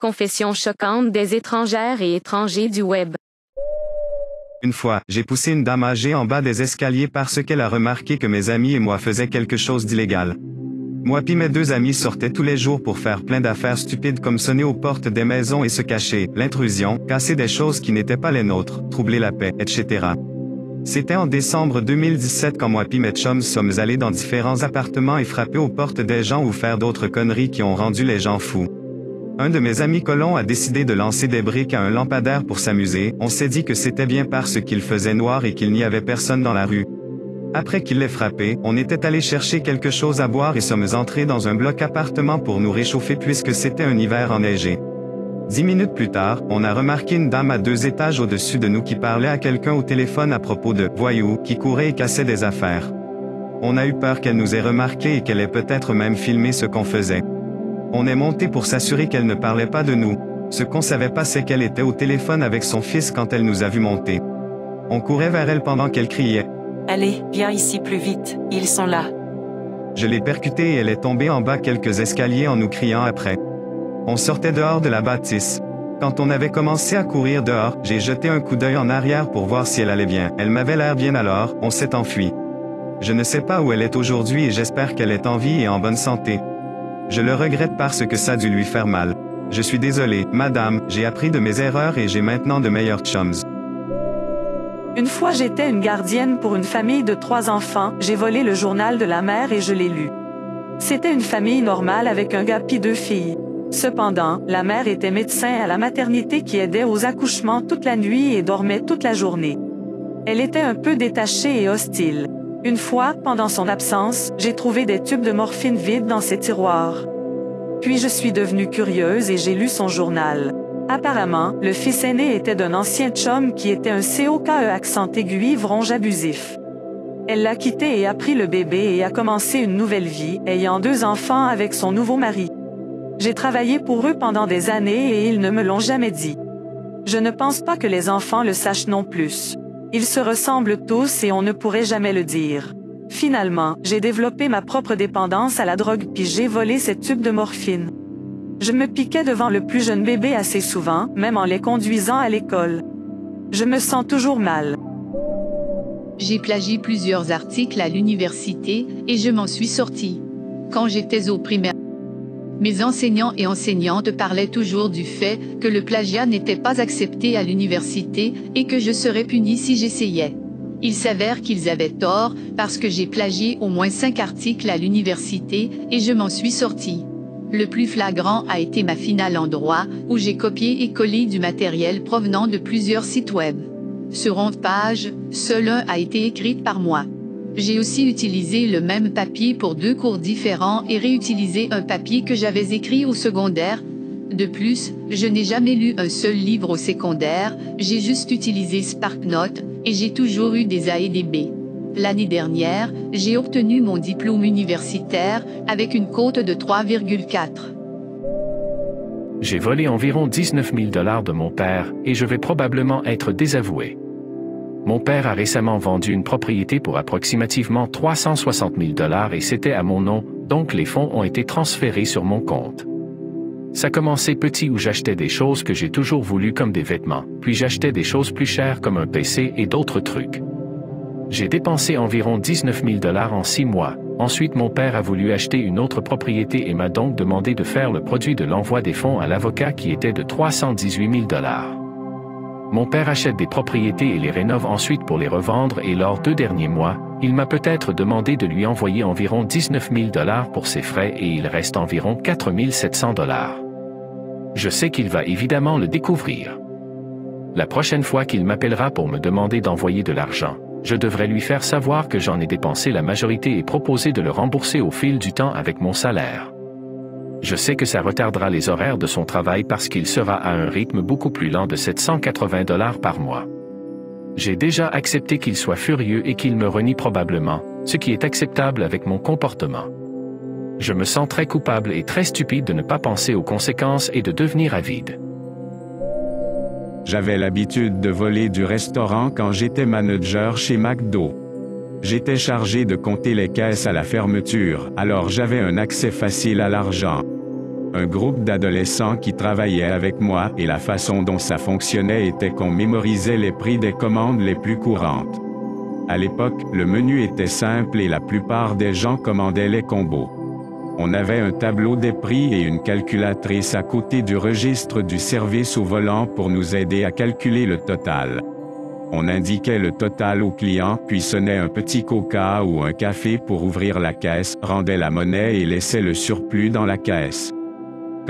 Confessions choquantes des étrangères et étrangers du web. Une fois, j'ai poussé une dame âgée en bas des escaliers parce qu'elle a remarqué que mes amis et moi faisaient quelque chose d'illégal. Moi puis mes deux amis sortaient tous les jours pour faire plein d'affaires stupides comme sonner aux portes des maisons et se cacher, l'intrusion, casser des choses qui n'étaient pas les nôtres, troubler la paix, etc. C'était en décembre 2017 quand moi puis mes chums sommes allés dans différents appartements et frapper aux portes des gens ou faire d'autres conneries qui ont rendu les gens fous. Un de mes amis colons a décidé de lancer des briques à un lampadaire pour s'amuser, on s'est dit que c'était bien parce qu'il faisait noir et qu'il n'y avait personne dans la rue. Après qu'il l'ait frappé, on était allé chercher quelque chose à boire et sommes entrés dans un bloc appartement pour nous réchauffer puisque c'était un hiver enneigé. Dix minutes plus tard, on a remarqué une dame à deux étages au-dessus de nous qui parlait à quelqu'un au téléphone à propos de voyous qui couraient et cassaient des affaires. On a eu peur qu'elle nous ait remarqué et qu'elle ait peut-être même filmé ce qu'on faisait. On est monté pour s'assurer qu'elle ne parlait pas de nous. Ce qu'on savait pas c'est qu'elle était au téléphone avec son fils quand elle nous a vu monter. On courait vers elle pendant qu'elle criait. Allez, viens ici plus vite, ils sont là. Je l'ai percutée et elle est tombée en bas quelques escaliers en nous criant après. On sortait dehors de la bâtisse. Quand on avait commencé à courir dehors, j'ai jeté un coup d'œil en arrière pour voir si elle allait bien. Elle m'avait l'air bien alors, on s'est enfui. Je ne sais pas où elle est aujourd'hui et j'espère qu'elle est en vie et en bonne santé. Je le regrette parce que ça a dû lui faire mal. Je suis désolé, madame, j'ai appris de mes erreurs et j'ai maintenant de meilleurs chums. Une fois j'étais une gardienne pour une famille de trois enfants, j'ai volé le journal de la mère et je l'ai lu. C'était une famille normale avec un gars puis deux filles. Cependant, la mère était médecin à la maternité qui aidait aux accouchements toute la nuit et dormait toute la journée. Elle était un peu détachée et hostile. Une fois, pendant son absence, j'ai trouvé des tubes de morphine vides dans ses tiroirs. Puis je suis devenue curieuse et j'ai lu son journal. Apparemment, le fils aîné était d'un ancien chum qui était un COKE accent aigu ivronge abusif. Elle l'a quitté et a pris le bébé et a commencé une nouvelle vie, ayant deux enfants avec son nouveau mari. J'ai travaillé pour eux pendant des années et ils ne me l'ont jamais dit. Je ne pense pas que les enfants le sachent non plus. Ils se ressemblent tous et on ne pourrait jamais le dire. Finalement, j'ai développé ma propre dépendance à la drogue puis j'ai volé ces tubes de morphine. Je me piquais devant le plus jeune bébé assez souvent, même en les conduisant à l'école. Je me sens toujours mal. J'ai plagié plusieurs articles à l'université et je m'en suis sorti. Quand j'étais au primaire, mes enseignants et enseignantes parlaient toujours du fait que le plagiat n'était pas accepté à l'université et que je serais puni si j'essayais. Il s'avère qu'ils avaient tort parce que j'ai plagié au moins cinq articles à l'université et je m'en suis sorti. Le plus flagrant a été ma finale en droit, où j'ai copié et collé du matériel provenant de plusieurs sites web. Sur 11 pages, seul un a été écrit par moi. J'ai aussi utilisé le même papier pour deux cours différents et réutilisé un papier que j'avais écrit au secondaire. De plus, je n'ai jamais lu un seul livre au secondaire, j'ai juste utilisé SparkNote, et j'ai toujours eu des A et des B. L'année dernière, j'ai obtenu mon diplôme universitaire avec une cote de 3,4. J'ai volé environ 19 000 dollars de mon père et je vais probablement être désavoué. Mon père a récemment vendu une propriété pour approximativement 360 000 dollars et c'était à mon nom, donc les fonds ont été transférés sur mon compte. Ça commençait petit où j'achetais des choses que j'ai toujours voulu comme des vêtements, puis j'achetais des choses plus chères comme un PC et d'autres trucs. J'ai dépensé environ 19 000 dollars en six mois. Ensuite, mon père a voulu acheter une autre propriété et m'a donc demandé de faire le produit de l'envoi des fonds à l'avocat qui était de 318 000 dollars. Mon père achète des propriétés et les rénove ensuite pour les revendre et lors deux derniers mois, il m'a peut-être demandé de lui envoyer environ 19 000 dollars pour ses frais et il reste environ 4 700 dollars. Je sais qu'il va évidemment le découvrir. La prochaine fois qu'il m'appellera pour me demander d'envoyer de l'argent, je devrais lui faire savoir que j'en ai dépensé la majorité et proposer de le rembourser au fil du temps avec mon salaire. Je sais que ça retardera les horaires de son travail parce qu'il sera à un rythme beaucoup plus lent de 780 dollars par mois. J'ai déjà accepté qu'il soit furieux et qu'il me renie probablement, ce qui est acceptable avec mon comportement. Je me sens très coupable et très stupide de ne pas penser aux conséquences et de devenir avide. J'avais l'habitude de voler du restaurant quand j'étais manager chez McDo. J'étais chargé de compter les caisses à la fermeture, alors j'avais un accès facile à l'argent. Un groupe d'adolescents qui travaillaient avec moi et la façon dont ça fonctionnait était qu'on mémorisait les prix des commandes les plus courantes. À l'époque, le menu était simple et la plupart des gens commandaient les combos. On avait un tableau des prix et une calculatrice à côté du registre du service au volant pour nous aider à calculer le total. On indiquait le total au client, puis sonnait un petit coca ou un café pour ouvrir la caisse, rendait la monnaie et laissait le surplus dans la caisse.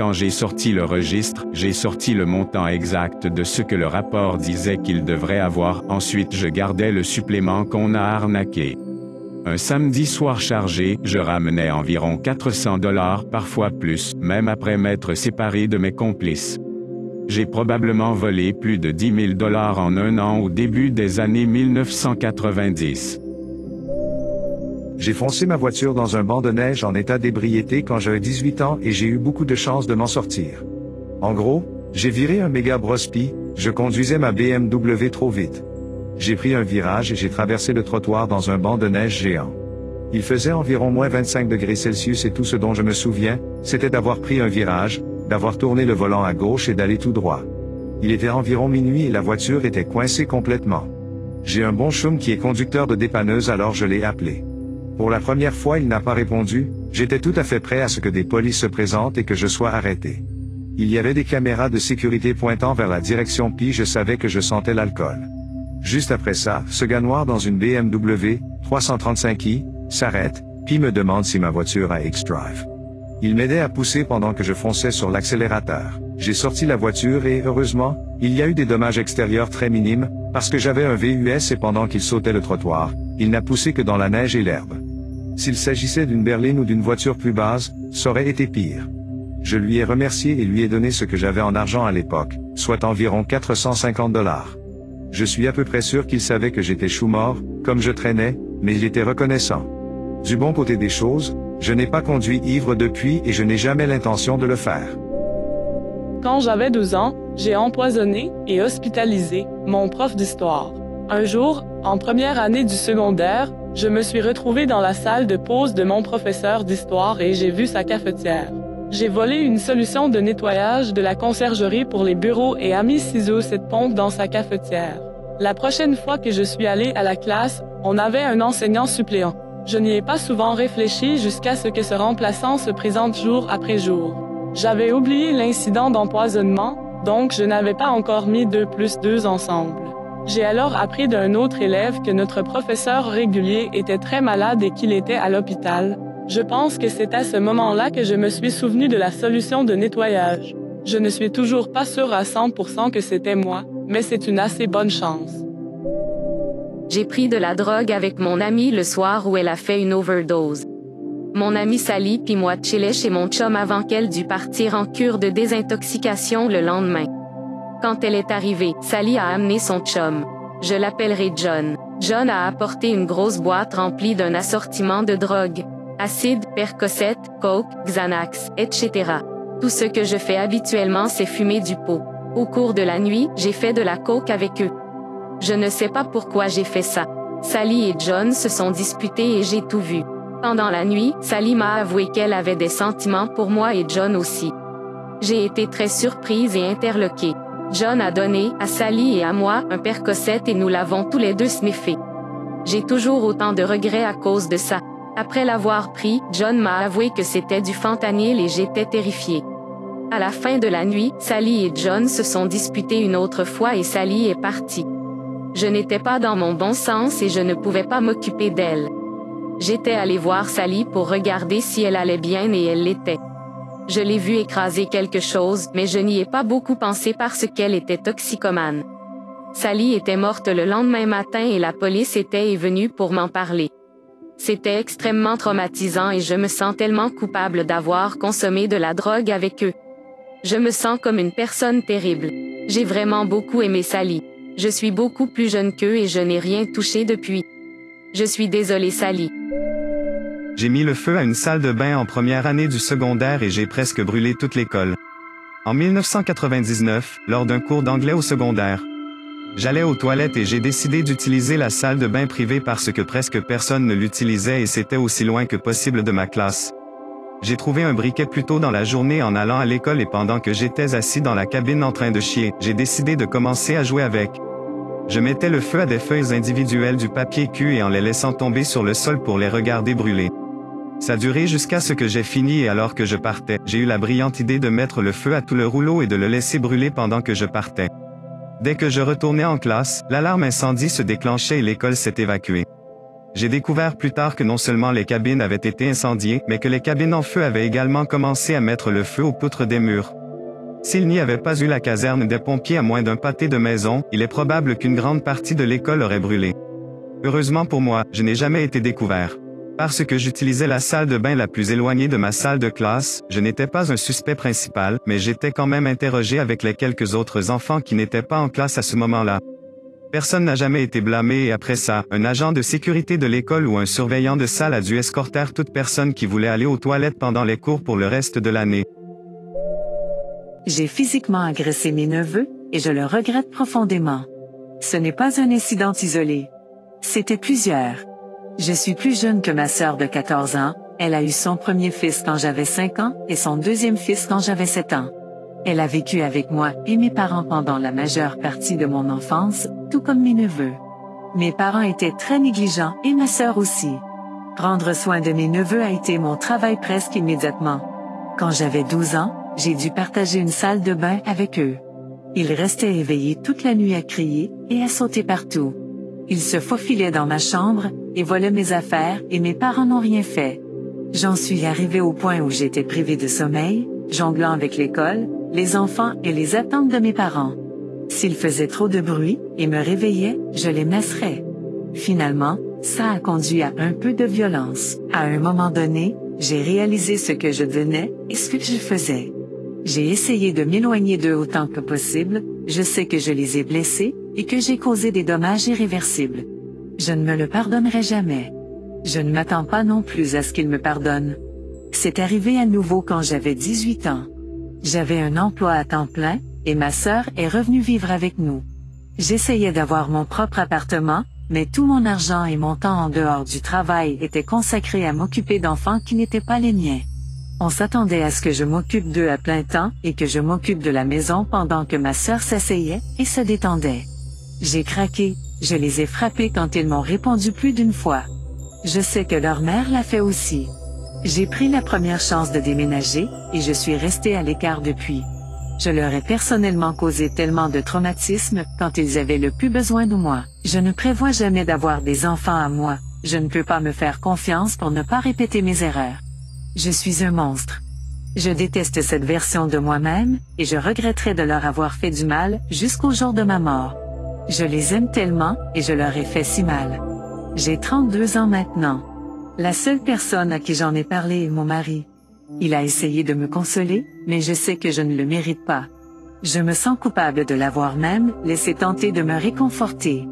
Quand j'ai sorti le registre, j'ai sorti le montant exact de ce que le rapport disait qu'il devrait avoir, ensuite je gardais le supplément qu'on a arnaqué. Un samedi soir chargé, je ramenais environ 400 dollars, parfois plus, même après m'être séparé de mes complices. J'ai probablement volé plus de 10 000 dollars en un an au début des années 1990. J'ai foncé ma voiture dans un banc de neige en état d'ébriété quand j'avais 18 ans et j'ai eu beaucoup de chance de m'en sortir. En gros, j'ai viré un méga brospi, je conduisais ma BMW trop vite. J'ai pris un virage et j'ai traversé le trottoir dans un banc de neige géant. Il faisait environ moins 25 degrés Celsius et tout ce dont je me souviens, c'était d'avoir pris un virage, d'avoir tourné le volant à gauche et d'aller tout droit. Il était environ minuit et la voiture était coincée complètement. J'ai un bon choum qui est conducteur de dépanneuse alors je l'ai appelé. Pour la première fois il n'a pas répondu, j'étais tout à fait prêt à ce que des polices se présentent et que je sois arrêté. Il y avait des caméras de sécurité pointant vers la direction puis je savais que je sentais l'alcool. Juste après ça, ce gars noir dans une BMW 335i s'arrête, puis me demande si ma voiture a X-Drive. Il m'aidait à pousser pendant que je fonçais sur l'accélérateur. J'ai sorti la voiture et, heureusement, il y a eu des dommages extérieurs très minimes, parce que j'avais un VUS et pendant qu'il sautait le trottoir, il n'a poussé que dans la neige et l'herbe. S'il s'agissait d'une berline ou d'une voiture plus basse, ça aurait été pire. Je lui ai remercié et lui ai donné ce que j'avais en argent à l'époque, soit environ 450 dollars. Je suis à peu près sûr qu'il savait que j'étais chou mort, comme je traînais, mais il était reconnaissant. Du bon côté des choses, je n'ai pas conduit ivre depuis et je n'ai jamais l'intention de le faire. Quand j'avais 12 ans, j'ai empoisonné et hospitalisé mon prof d'histoire. Un jour, en première année du secondaire, je me suis retrouvé dans la salle de pause de mon professeur d'histoire et j'ai vu sa cafetière. J'ai volé une solution de nettoyage de la conciergerie pour les bureaux et a mis ciseaux cette pompe dans sa cafetière. La prochaine fois que je suis allé à la classe, on avait un enseignant suppléant. Je n'y ai pas souvent réfléchi jusqu'à ce que ce remplaçant se présente jour après jour. J'avais oublié l'incident d'empoisonnement, donc je n'avais pas encore mis 2 plus 2 ensemble. J'ai alors appris d'un autre élève que notre professeur régulier était très malade et qu'il était à l'hôpital. Je pense que c'est à ce moment-là que je me suis souvenu de la solution de nettoyage. Je ne suis toujours pas sûr à 100% que c'était moi, mais c'est une assez bonne chance. J'ai pris de la drogue avec mon amie le soir où elle a fait une overdose. Mon amie Sally puis moi chez mon chum avant qu'elle dû partir en cure de désintoxication le lendemain. Quand elle est arrivée, Sally a amené son chum. Je l'appellerai John. John a apporté une grosse boîte remplie d'un assortiment de drogues. Acide, Percocet, Coke, Xanax, etc. Tout ce que je fais habituellement c'est fumer du pot. Au cours de la nuit, j'ai fait de la coke avec eux. Je ne sais pas pourquoi j'ai fait ça. Sally et John se sont disputés et j'ai tout vu. Pendant la nuit, Sally m'a avoué qu'elle avait des sentiments pour moi et John aussi. J'ai été très surprise et interloquée. John a donné, à Sally et à moi, un percocet et nous l'avons tous les deux sniffé. J'ai toujours autant de regrets à cause de ça. Après l'avoir pris, John m'a avoué que c'était du fentanyl et j'étais terrifiée. À la fin de la nuit, Sally et John se sont disputés une autre fois et Sally est partie. Je n'étais pas dans mon bon sens et je ne pouvais pas m'occuper d'elle. J'étais allé voir Sally pour regarder si elle allait bien et elle l'était. Je l'ai vue écraser quelque chose, mais je n'y ai pas beaucoup pensé parce qu'elle était toxicomane. Sally était morte le lendemain matin et la police était venue pour m'en parler. C'était extrêmement traumatisant et je me sens tellement coupable d'avoir consommé de la drogue avec eux. Je me sens comme une personne terrible. J'ai vraiment beaucoup aimé Sally. Je suis beaucoup plus jeune qu'eux et je n'ai rien touché depuis. Je suis désolé Sally. J'ai mis le feu à une salle de bain en première année du secondaire et j'ai presque brûlé toute l'école. En 1999, lors d'un cours d'anglais au secondaire, j'allais aux toilettes et j'ai décidé d'utiliser la salle de bain privée parce que presque personne ne l'utilisait et c'était aussi loin que possible de ma classe. J'ai trouvé un briquet plus tôt dans la journée en allant à l'école et pendant que j'étais assis dans la cabine en train de chier, j'ai décidé de commencer à jouer avec. Je mettais le feu à des feuilles individuelles du papier cul et en les laissant tomber sur le sol pour les regarder brûler. Ça durait jusqu'à ce que j'ai fini et alors que je partais, j'ai eu la brillante idée de mettre le feu à tout le rouleau et de le laisser brûler pendant que je partais. Dès que je retournais en classe, l'alarme incendie se déclenchait et l'école s'est évacuée. J'ai découvert plus tard que non seulement les cabines avaient été incendiées, mais que les cabines en feu avaient également commencé à mettre le feu aux poutres des murs. S'il n'y avait pas eu la caserne des pompiers à moins d'un pâté de maison, il est probable qu'une grande partie de l'école aurait brûlé. Heureusement pour moi, je n'ai jamais été découvert. Parce que j'utilisais la salle de bain la plus éloignée de ma salle de classe, je n'étais pas un suspect principal, mais j'étais quand même interrogé avec les quelques autres enfants qui n'étaient pas en classe à ce moment-là. Personne n'a jamais été blâmé et après ça, un agent de sécurité de l'école ou un surveillant de salle a dû escorter toute personne qui voulait aller aux toilettes pendant les cours pour le reste de l'année. J'ai physiquement agressé mes neveux, et je le regrette profondément. Ce n'est pas un incident isolé. C'était plusieurs. Je suis plus jeune que ma sœur de 14 ans, elle a eu son premier fils quand j'avais 5 ans et son deuxième fils quand j'avais 7 ans. Elle a vécu avec moi et mes parents pendant la majeure partie de mon enfance, tout comme mes neveux. Mes parents étaient très négligents et ma sœur aussi. Prendre soin de mes neveux a été mon travail presque immédiatement. Quand j'avais 12 ans, j'ai dû partager une salle de bain avec eux. Ils restaient éveillés toute la nuit à crier et à sauter partout. Ils se faufilaient dans ma chambre et volaient mes affaires et mes parents n'ont rien fait. J'en suis arrivé au point où j'étais privé de sommeil, jonglant avec l'école, les enfants et les attentes de mes parents. S'ils faisaient trop de bruit et me réveillaient, je les messerais. Finalement, ça a conduit à un peu de violence. À un moment donné, j'ai réalisé ce que je devenais et ce que je faisais. J'ai essayé de m'éloigner d'eux autant que possible, je sais que je les ai blessés, et que j'ai causé des dommages irréversibles. Je ne me le pardonnerai jamais. Je ne m'attends pas non plus à ce qu'ils me pardonnent. C'est arrivé à nouveau quand j'avais 18 ans. J'avais un emploi à temps plein, et ma sœur est revenue vivre avec nous. J'essayais d'avoir mon propre appartement, mais tout mon argent et mon temps en dehors du travail étaient consacrés à m'occuper d'enfants qui n'étaient pas les miens. On s'attendait à ce que je m'occupe d'eux à plein temps et que je m'occupe de la maison pendant que ma sœur s'asseyait et se détendait. J'ai craqué, je les ai frappés quand ils m'ont répondu plus d'une fois. Je sais que leur mère l'a fait aussi. J'ai pris la première chance de déménager, et je suis resté à l'écart depuis. Je leur ai personnellement causé tellement de traumatismes quand ils avaient le plus besoin de moi. Je ne prévois jamais d'avoir des enfants à moi. Je ne peux pas me faire confiance pour ne pas répéter mes erreurs. Je suis un monstre. Je déteste cette version de moi-même, et je regretterai de leur avoir fait du mal jusqu'au jour de ma mort. Je les aime tellement, et je leur ai fait si mal. J'ai 32 ans maintenant. La seule personne à qui j'en ai parlé est mon mari. Il a essayé de me consoler, mais je sais que je ne le mérite pas. Je me sens coupable de l'avoir même laissé tenter de me réconforter.